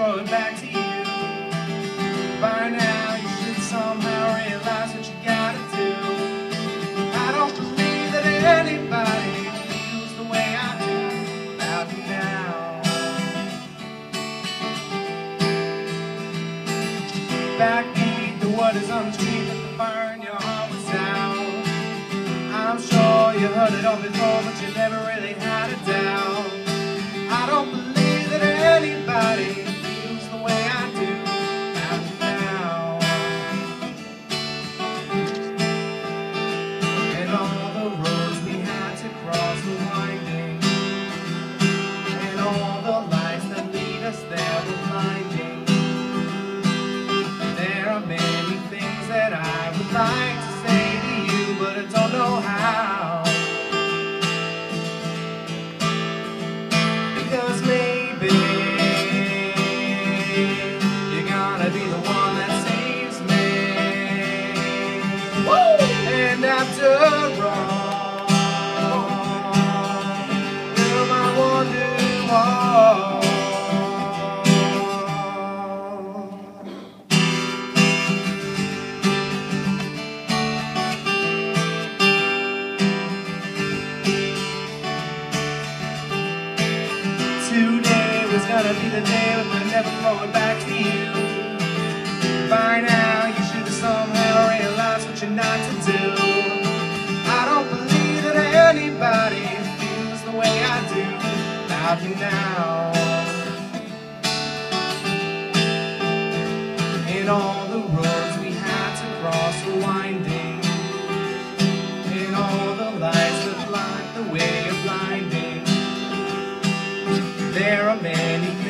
throw it back to you. By now you should somehow realize what you gotta do. I don't believe that anybody feels the way I do about you now. Back beneath the wood is on the street at the burn, your heart was out. I'm sure you heard it all before, but you never really had a doubt. I gonna be the day when we never it back to you. By now, you should have somehow realized what you're not to do. I don't believe that anybody feels the way I do about you now. In all There are many